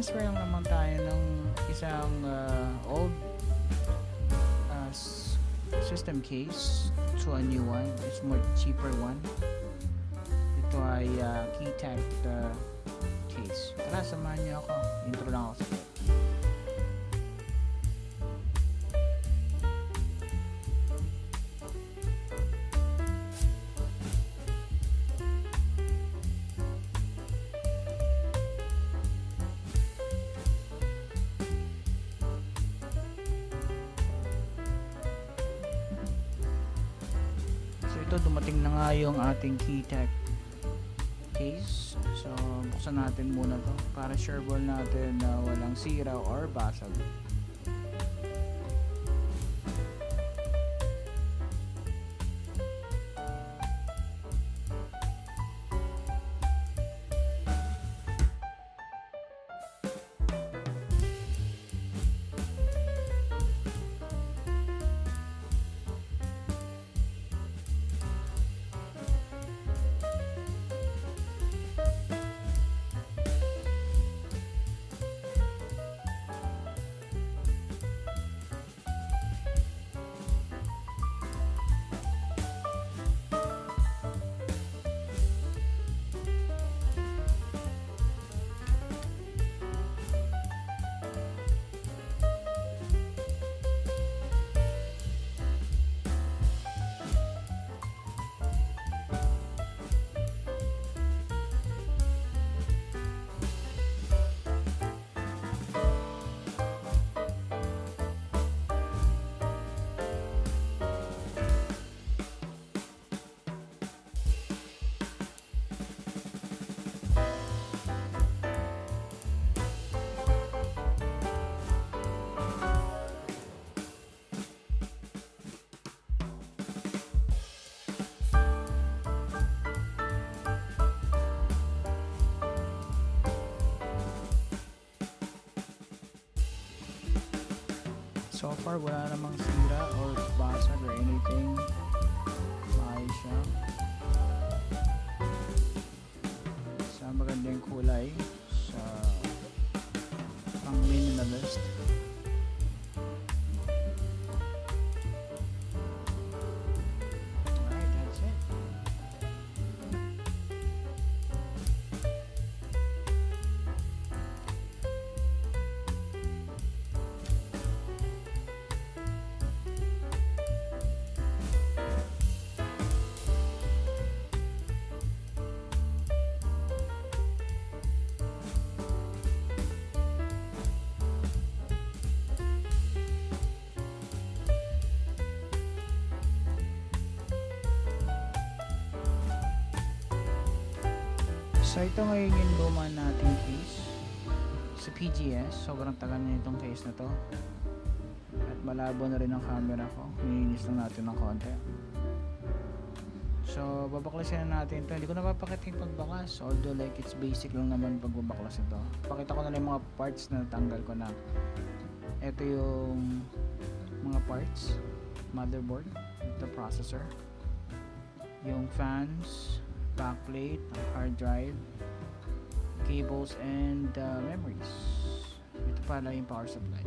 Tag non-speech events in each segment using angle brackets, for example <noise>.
transfer lang naman tayo ng isang uh, old uh, system case to a new one. It's more cheaper one. Ito ay uh, Keytech uh, case. Tara, samahan niyo ako. Intro lang ako sa ating keytech case. So buksan natin muna to para sure ball natin na walang sira or basag so far wala namang sira So ito ngayon yung luma nating case sa PGS. Sobrang tagal na itong case na to. At malabo na rin ang camera ko. Nilinis lang natin ng konti. So babaklasin na natin ito. Hindi ko napapakita yung pagbaklas. Although like it's basic lang naman pagbabaklas ito. Pakita ko na lang yung mga parts na natanggal ko na. Ito yung mga parts. Motherboard. The processor. Yung fans backplate, hard drive, cables, and uh, memories. Ito pala yung power supply.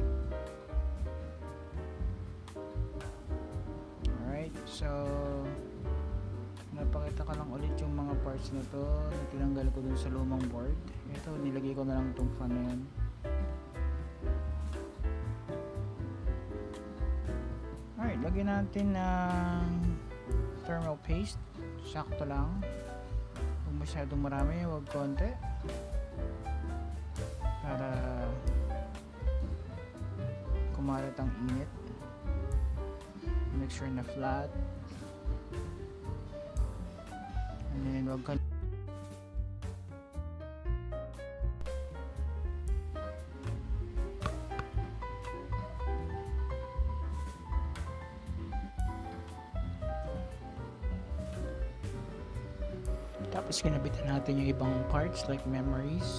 Alright, so napakita ka lang ulit yung mga parts na to na tinanggal ko dun sa lumang board. Ito, nilagay ko na lang itong fan na yan. Alright, lagyan natin ng thermal paste. Sakto lang masyadong marami. Wag konti. Para kumalat ang init. Make sure na flat. And then wag ka Tapos kinabitan natin yung ibang parts like memories.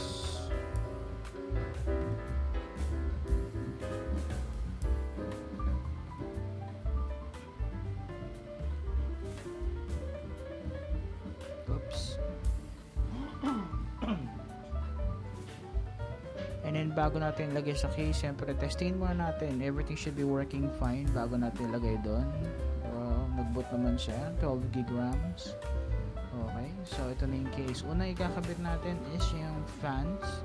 Oops. <clears throat> And then bago natin lagay sa case, siyempre testingin muna natin. Everything should be working fine bago natin lagay doon. Uh, nag-boot naman siya, 12 gig RAMs. So ito na yung case. Una ikakabit natin is yung fans.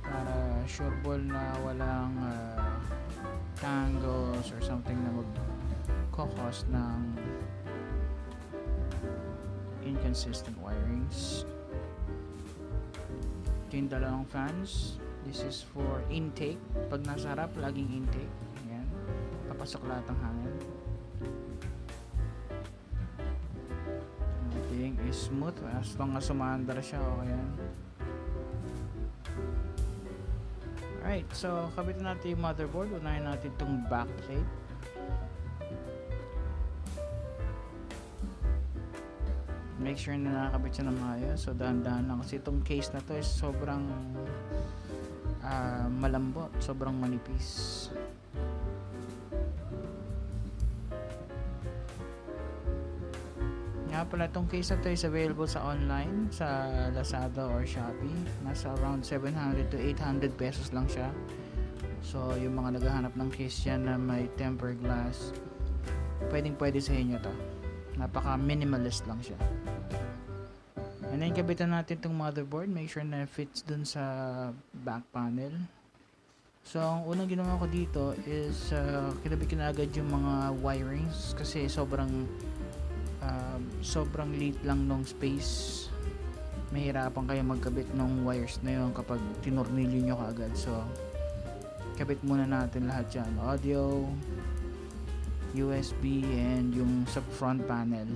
Para sure ball na walang uh, tangles or something na mag-cause ng inconsistent wirings. Yung dalawang fans. This is for intake. Pag nasa harap laging intake. Ayan. Papasok lahat ng hangin smooth. As long as sumaandar siya okay yan alright so kabit natin yung motherboard. Unahin natin itong backplate make sure na nakakabit siya ng maayos. So dahan-dahan lang. Kasi itong case na to is sobrang uh, malambot. Sobrang manipis nga pala itong case na to is available sa online sa Lazada or Shopee. Nasa around 700 to 800 pesos lang siya. So yung mga naghahanap ng case yan na may tempered glass pwedeng pwede sa inyo to. Napaka minimalist lang siya. And then kabitan natin itong motherboard. Make sure na fits dun sa back panel. So ang unang ginawa ko dito is uh, kinabit ko na agad yung mga wirings kasi sobrang uh, sobrang liit lang nung space. Mahirapan kayo magkabit ng wires na yun kapag tinornilyo nyo kaagad. So kabit muna natin lahat yan. Audio USB and yung sa front panel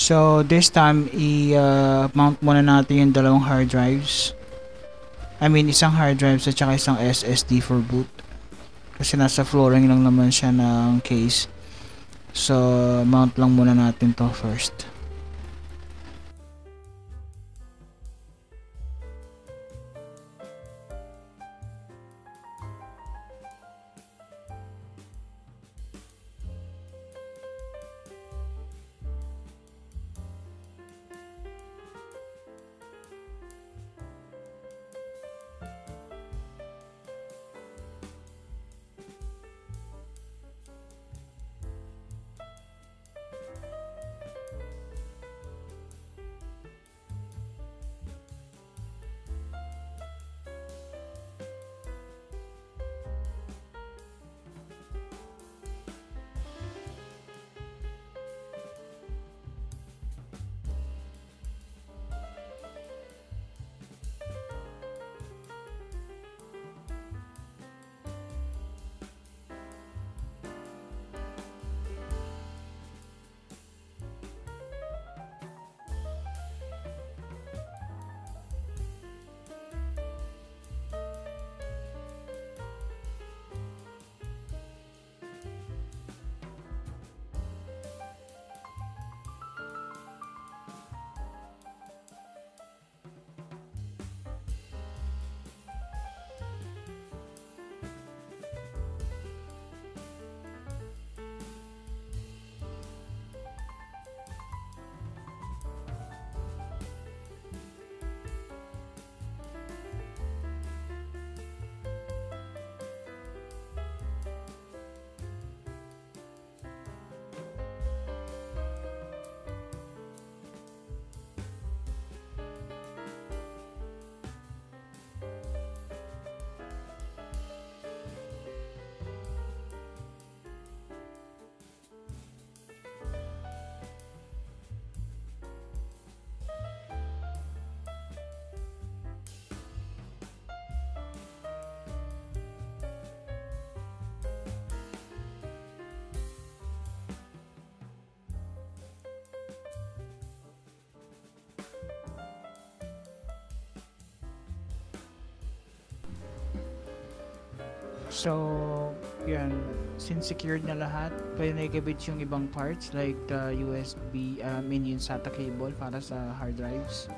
So, this time, i-mount muna natin yung dalawang hard drives. I mean, isang hard drive at saka isang SSD for boot. Kasi nasa flooring lang naman siya ng case. So, mount lang muna natin to first. So, yan. Since secured na lahat, ikabit yung ibang parts like the USB, I mean yung SATA cable para sa hard drives.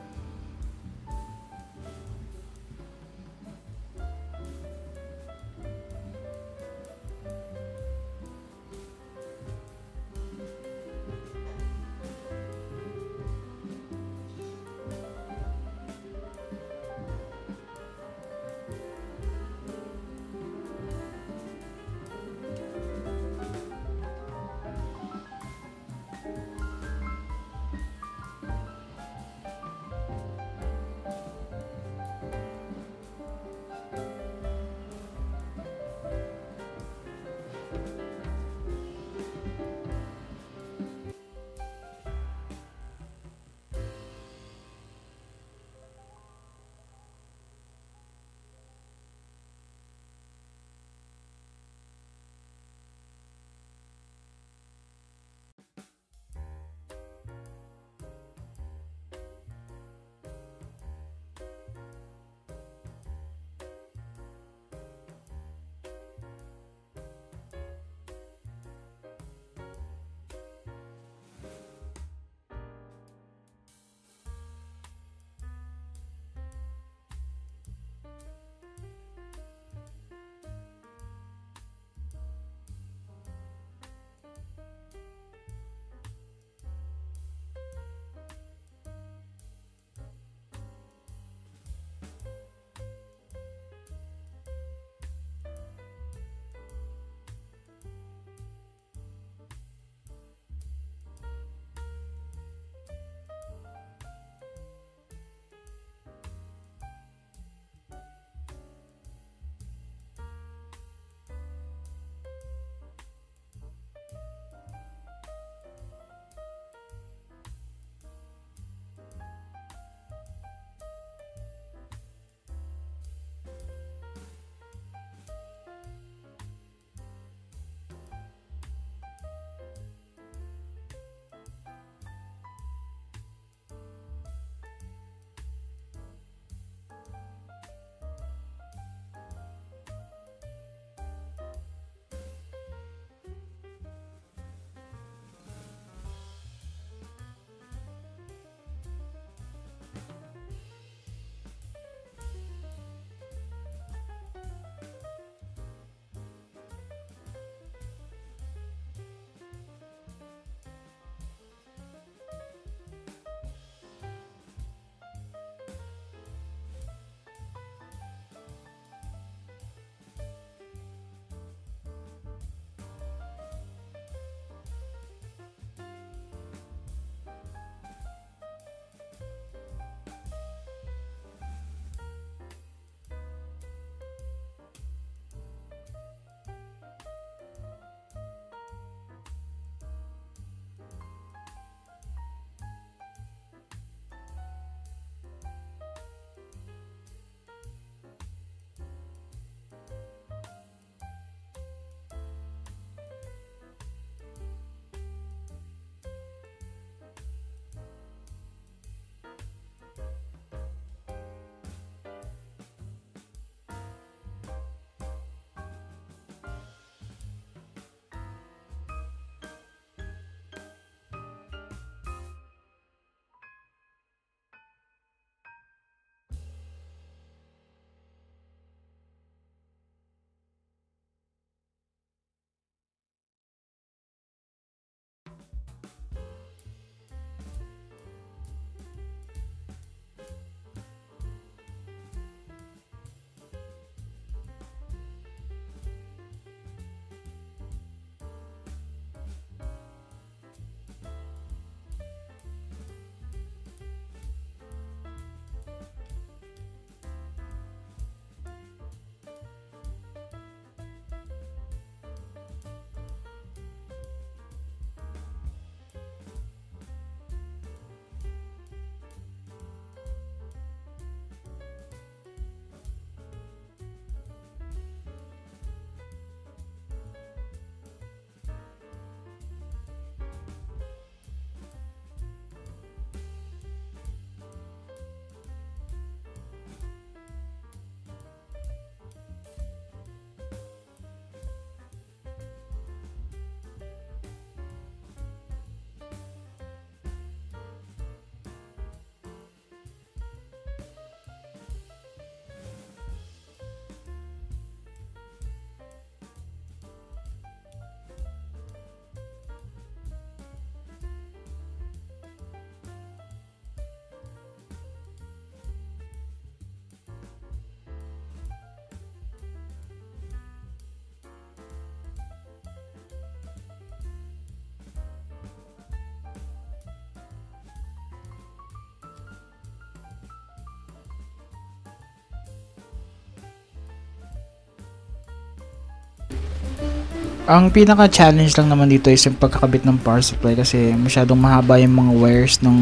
Ang pinaka-challenge lang naman dito is yung pagkakabit ng power supply kasi masyadong mahaba yung mga wires ng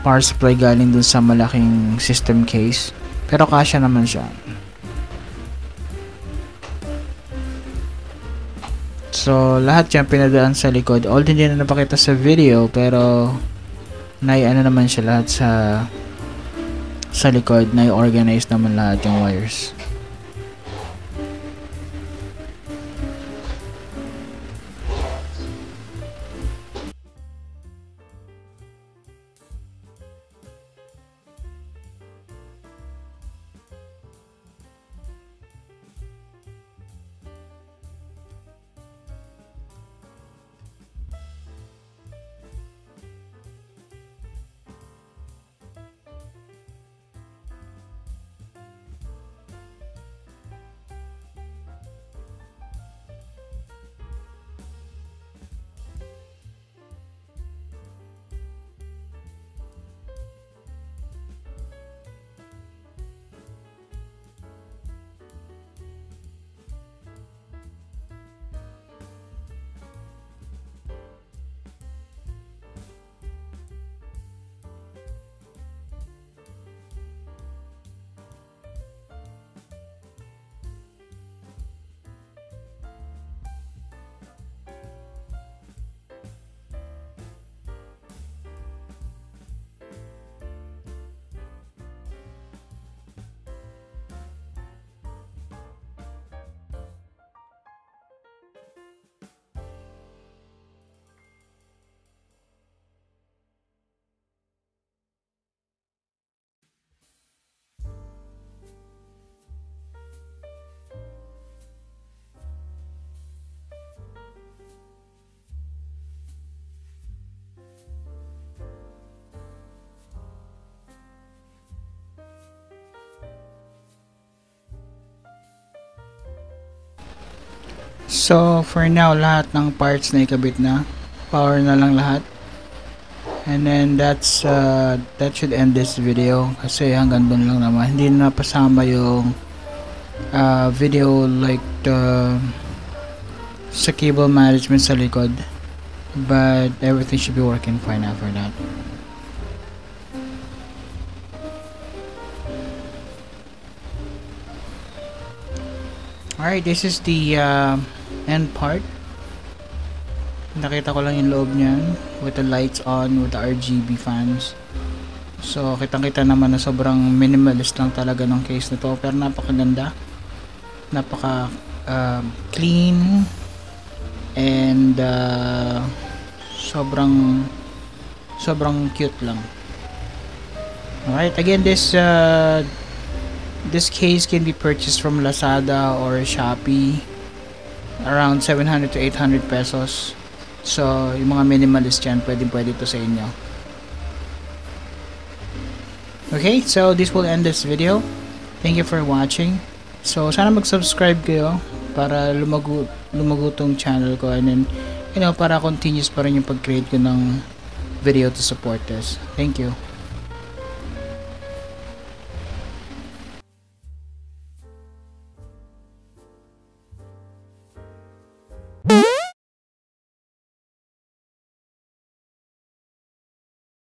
power supply galing dun sa malaking system case. Pero kasya naman siya. So, lahat yan pinadaan sa likod. Although hindi na napakita sa video, pero nai ano naman siya lahat sa sa likod. Nai-organize naman lahat yung wires. So, for now, lahat ng parts na ikabit na. Power na lang lahat. And then, that's, uh, that should end this video. Kasi hanggang doon lang naman. Hindi na pasama yung uh, video like the sa cable management sa likod. But, everything should be working fine after that. Alright, this is the uh, end part. Nakita ko lang yung loob niyan with the lights on, with the RGB fans. So, kitang-kita naman na sobrang minimalist lang talaga ng case na to. Pero napakaganda. Napaka uh, clean and uh, sobrang sobrang cute lang. Alright, again this uh, This case can be purchased from Lazada or Shopee around 700 to 800 pesos. So, yung mga minimalist dyan, pwede pwede to sa inyo. Okay, so this will end this video. Thank you for watching. So, sana mag-subscribe kayo para lumago, lumago tong channel ko and then, you know, para continuous pa rin yung pag-create ko ng video to support this. Thank you.